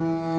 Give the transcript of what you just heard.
you